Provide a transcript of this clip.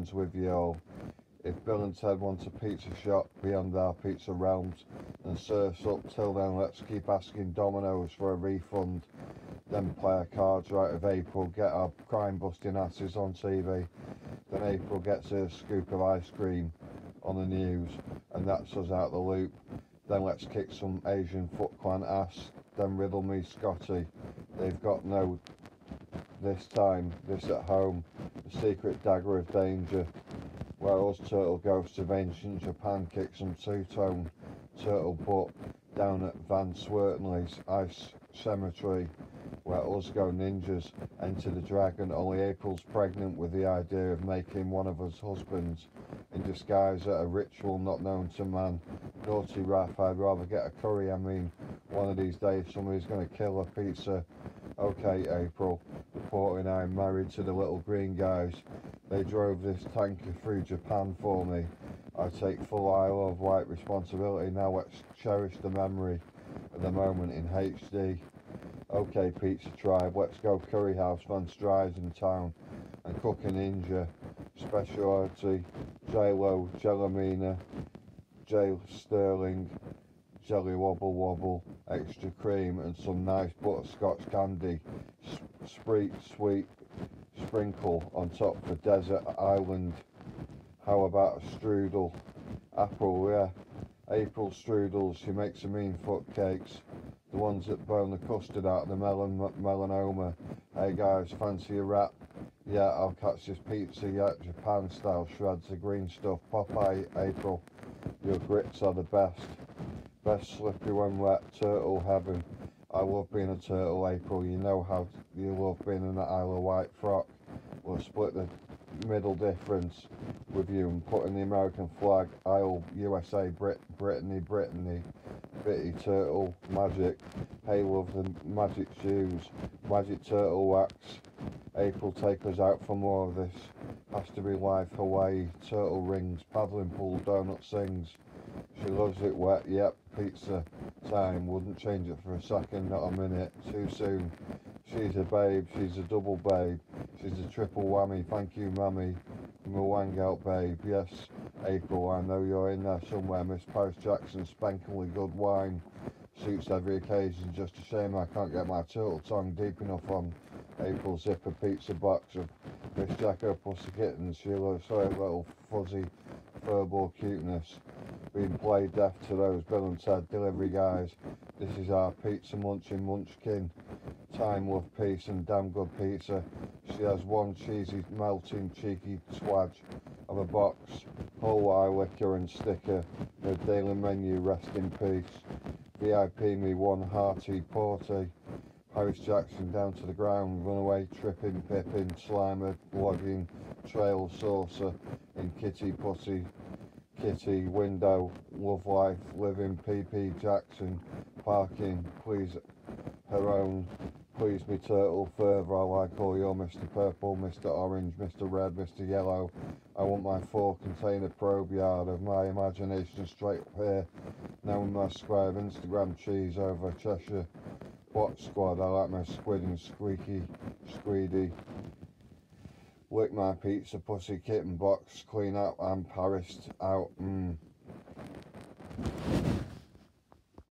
happens with you. If Bill and Ted want a pizza shop beyond our pizza realms, and surf's up till then let's keep asking Domino's for a refund. Then play our cards right of April, get our crime busting asses on TV. Then April gets a scoop of ice cream on the news, and that's us out the loop. Then let's kick some Asian Foot Clan ass. Then riddle me Scotty. They've got no this time, this at home, the secret dagger of danger. Where us turtle ghosts of ancient Japan kick some two-tone turtle butt down at Van Swertenley's ice cemetery where us go ninjas enter the dragon. Only April's pregnant with the idea of making one of us husbands in disguise at a ritual not known to man. Naughty Raph I'd rather get a curry I mean one of these days somebody's going to kill a pizza. Okay April reporting I'm married to the little green guys. They drove this tanker through Japan for me I take full Isle of Wight responsibility now let's cherish the memory of the moment in HD Okay, Pizza Tribe, let's go Curry House, Van Strides in town and cook an India. Speciality, J-Lo, Jellamina, J Sterling, Jelly Wobble Wobble, extra cream and some nice butterscotch candy. Spreet sweet sprinkle on top for Desert Island. How about a strudel? Apple, yeah. April strudels, she makes a mean foot cakes the ones that burn the custard out of the melon melanoma. Hey guys, fancy a wrap? Yeah, I'll catch this pizza, yeah, Japan style shreds of green stuff. Popeye, April, your grits are the best. Best slippery when wet, turtle heaven. I love being a turtle, April. You know how you love being in that Isle of Wight frock. We'll split the middle difference with you and putting the American flag, Isle, USA, Brit, Brittany, Brittany. Bitty Turtle Magic, Hey love the Magic Shoes, Magic Turtle Wax, April take us out for more of this, has to be life Hawaii, Turtle Rings, Paddling Pool, Donut Sings, she loves it wet, yep, pizza time, wouldn't change it for a second, not a minute, too soon, she's a babe, she's a double babe, she's a triple whammy, thank you mummy, Mwang out babe, yes, April, I know you're in there somewhere. Miss Post Jackson, spankingly good wine. Suits every occasion. Just a shame I can't get my turtle tongue deep enough on April zipper pizza box of Miss Jacko Pussy Kittens. She looks so little fuzzy furball cuteness. Being played deaf to those Bill and Ted delivery guys. This is our pizza munching munchkin. Time, love, peace and damn good pizza. She has one cheesy, melting, cheeky swag of a box, whole eye liquor and sticker. Her daily menu, rest in peace. VIP me one hearty porty. Paris Jackson down to the ground, runaway, tripping, pipping, slimer, logging, trail saucer, in kitty pussy, kitty, window, love life, living, PP Jackson, parking, please, her own, please me turtle further, I like all your Mr. Purple, Mr. Orange, Mr. Red, Mr. Yellow, I want my four container probe yard of my imagination straight up here, now my square of Instagram cheese over Cheshire, what squad, I like my squid and squeaky, squeedy, lick my pizza pussy kitten box, clean out and Paris out, mmm.